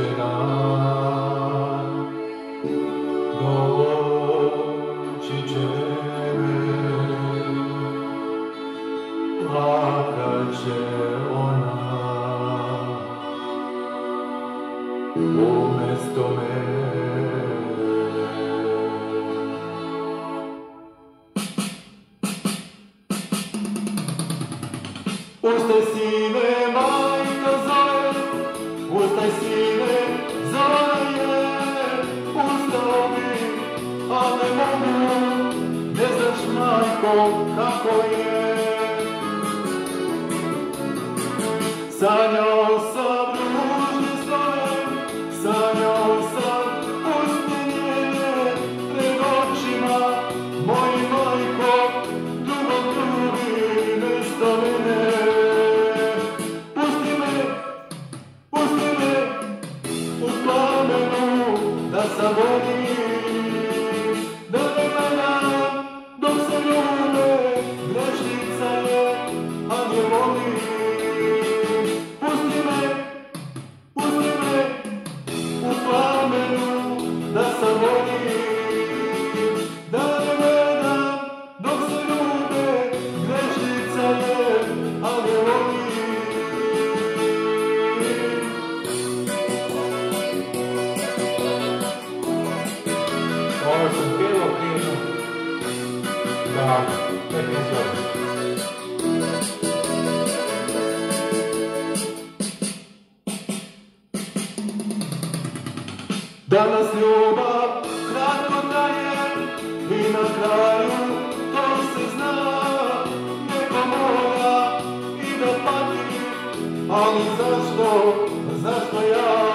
C'è un an Do C'è Un an Dacă C'è un an Un mescomete onako kako je. Sanjao sam the Danas ljubav kratko traje i na kraju to se zna. Neko mora i da pati, ali zašto, zašto ja?